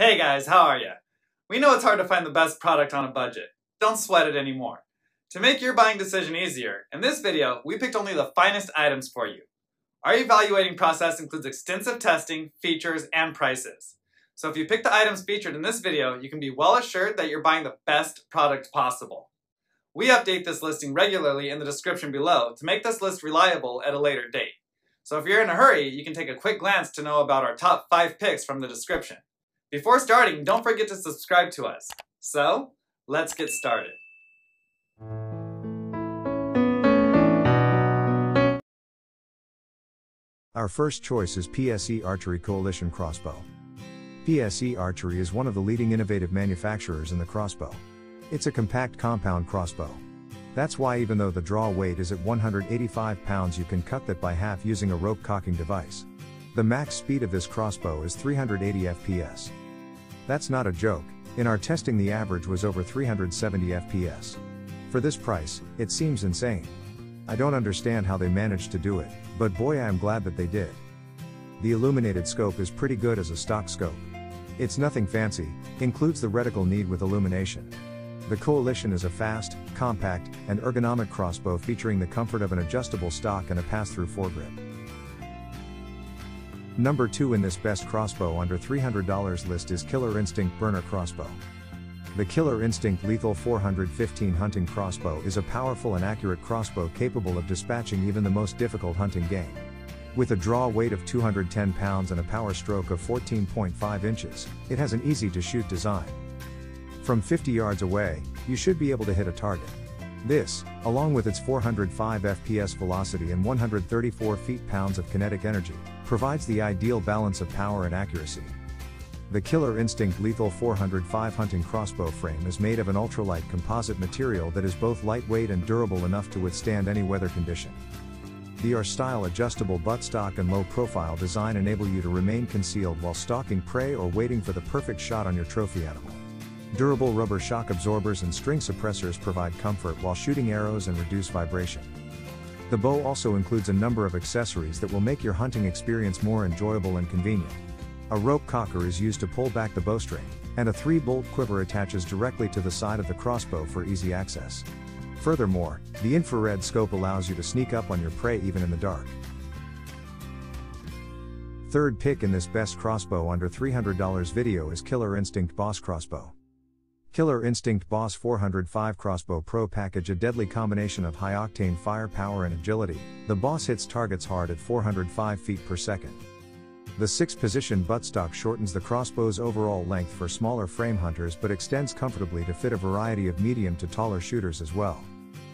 Hey guys, how are ya? We know it's hard to find the best product on a budget. Don't sweat it anymore. To make your buying decision easier, in this video, we picked only the finest items for you. Our evaluating process includes extensive testing, features, and prices. So if you pick the items featured in this video, you can be well assured that you're buying the best product possible. We update this listing regularly in the description below to make this list reliable at a later date. So if you're in a hurry, you can take a quick glance to know about our top 5 picks from the description. Before starting, don't forget to subscribe to us. So, let's get started. Our first choice is PSE Archery Coalition Crossbow. PSE Archery is one of the leading innovative manufacturers in the crossbow. It's a compact compound crossbow. That's why even though the draw weight is at 185 pounds you can cut that by half using a rope cocking device. The max speed of this crossbow is 380 fps. That's not a joke, in our testing the average was over 370 fps. For this price, it seems insane. I don't understand how they managed to do it, but boy I am glad that they did. The illuminated scope is pretty good as a stock scope. It's nothing fancy, includes the reticle need with illumination. The Coalition is a fast, compact, and ergonomic crossbow featuring the comfort of an adjustable stock and a pass-through foregrip. Number 2 in this best crossbow under $300 list is Killer Instinct Burner Crossbow. The Killer Instinct Lethal 415 hunting crossbow is a powerful and accurate crossbow capable of dispatching even the most difficult hunting game. With a draw weight of 210 pounds and a power stroke of 14.5 inches, it has an easy to shoot design. From 50 yards away, you should be able to hit a target. This, along with its 405 FPS velocity and 134 feet-pounds of kinetic energy, provides the ideal balance of power and accuracy. The Killer Instinct Lethal 405 hunting crossbow frame is made of an ultralight composite material that is both lightweight and durable enough to withstand any weather condition. The R-style adjustable buttstock and low-profile design enable you to remain concealed while stalking prey or waiting for the perfect shot on your trophy animal. Durable rubber shock absorbers and string suppressors provide comfort while shooting arrows and reduce vibration. The bow also includes a number of accessories that will make your hunting experience more enjoyable and convenient. A rope cocker is used to pull back the bowstring, and a 3-bolt quiver attaches directly to the side of the crossbow for easy access. Furthermore, the infrared scope allows you to sneak up on your prey even in the dark. Third pick in this best crossbow under $300 video is Killer Instinct Boss Crossbow. Killer Instinct Boss 405 Crossbow Pro package a deadly combination of high octane firepower and agility. The Boss hits targets hard at 405 feet per second. The 6 position buttstock shortens the crossbow's overall length for smaller frame hunters but extends comfortably to fit a variety of medium to taller shooters as well.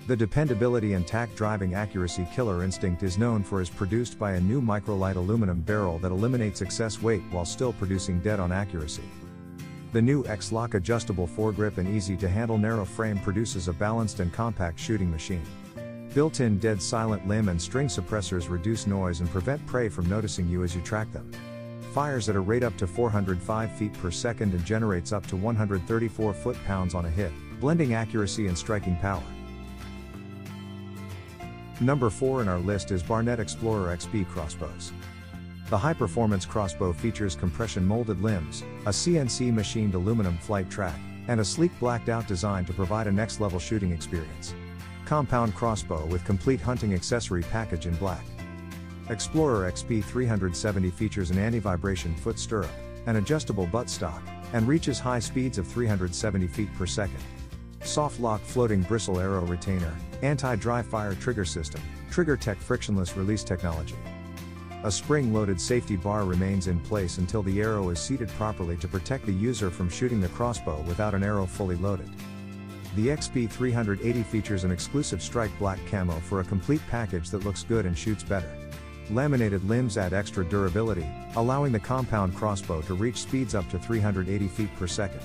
The dependability and tack driving accuracy Killer Instinct is known for is produced by a new microlight aluminum barrel that eliminates excess weight while still producing dead on accuracy. The new X-Lock adjustable foregrip and easy to handle narrow frame produces a balanced and compact shooting machine. Built-in dead silent limb and string suppressors reduce noise and prevent prey from noticing you as you track them. Fires at a rate up to 405 feet per second and generates up to 134 foot-pounds on a hit, blending accuracy and striking power. Number 4 in our list is Barnett Explorer XP crossbows. The high-performance crossbow features compression molded limbs, a CNC machined aluminum flight track, and a sleek blacked out design to provide a next level shooting experience. Compound crossbow with complete hunting accessory package in black. Explorer XP 370 features an anti-vibration foot stirrup, an adjustable buttstock, and reaches high speeds of 370 feet per second. Soft lock floating bristle arrow retainer, anti-dry fire trigger system, Trigger Tech frictionless release technology. A spring-loaded safety bar remains in place until the arrow is seated properly to protect the user from shooting the crossbow without an arrow fully loaded. The XP380 features an exclusive strike black camo for a complete package that looks good and shoots better. Laminated limbs add extra durability, allowing the compound crossbow to reach speeds up to 380 feet per second.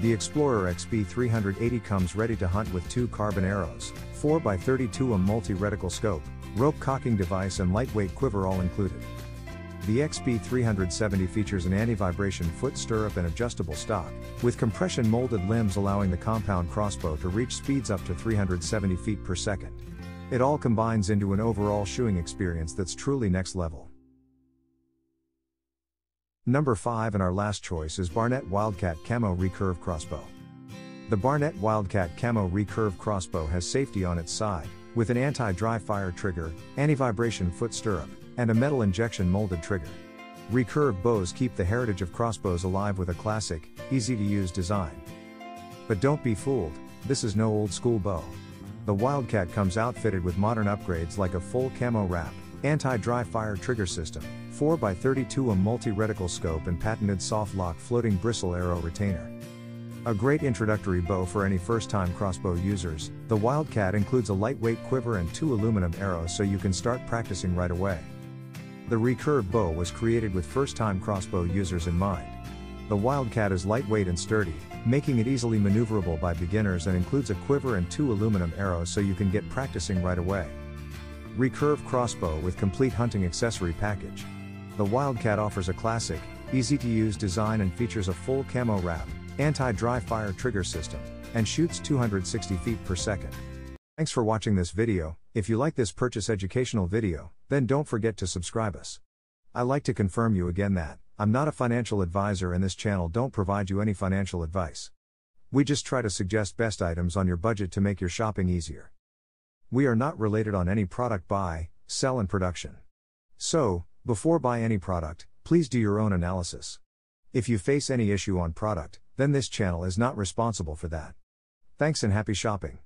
The Explorer XP380 comes ready to hunt with two carbon arrows, 4x32 a multi-reticle scope, rope cocking device and lightweight quiver all included. The XP370 features an anti-vibration foot stirrup and adjustable stock, with compression molded limbs allowing the compound crossbow to reach speeds up to 370 feet per second. It all combines into an overall shooting experience that's truly next level. Number 5 and our last choice is Barnett Wildcat Camo Recurve Crossbow. The Barnett Wildcat Camo Recurve Crossbow has safety on its side, with an anti-dry fire trigger, anti-vibration foot stirrup, and a metal injection molded trigger. Recurve bows keep the heritage of crossbows alive with a classic, easy to use design. But don't be fooled, this is no old school bow. The Wildcat comes outfitted with modern upgrades like a full camo wrap, anti-dry fire trigger system, 4x32 a multi-reticle scope and patented soft lock floating bristle arrow retainer. A great introductory bow for any first-time crossbow users, the Wildcat includes a lightweight quiver and two aluminum arrows so you can start practicing right away. The recurve bow was created with first-time crossbow users in mind. The Wildcat is lightweight and sturdy, making it easily maneuverable by beginners and includes a quiver and two aluminum arrows so you can get practicing right away. Recurve crossbow with complete hunting accessory package. The Wildcat offers a classic, easy to use design and features a full camo wrap, anti-dry fire trigger system, and shoots 260 feet per second. Thanks for watching this video, if you like this purchase educational video, then don't forget to subscribe us. I like to confirm you again that, I'm not a financial advisor and this channel don't provide you any financial advice. We just try to suggest best items on your budget to make your shopping easier. We are not related on any product buy, sell and production. So, before buy any product, please do your own analysis. If you face any issue on product, then this channel is not responsible for that. Thanks and happy shopping.